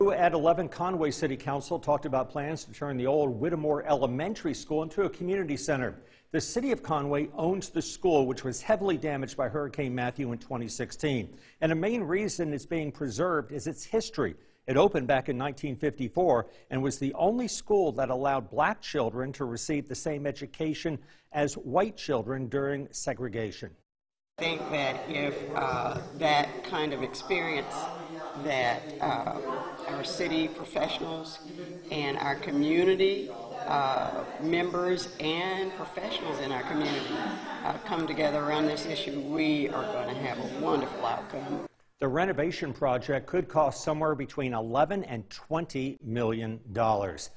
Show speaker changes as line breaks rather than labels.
At 11, Conway City Council talked about plans to turn the old Whittemore Elementary School into a community center. The city of Conway owns the school, which was heavily damaged by Hurricane Matthew in 2016. And a main reason it's being preserved is its history. It opened back in 1954 and was the only school that allowed black children to receive the same education as white children during segregation.
I think that if uh, that kind of experience that uh, our city professionals and our community uh, members and professionals in our community uh, come together around this issue, we are going to have a wonderful outcome.
The renovation project could cost somewhere between 11 and 20 million dollars.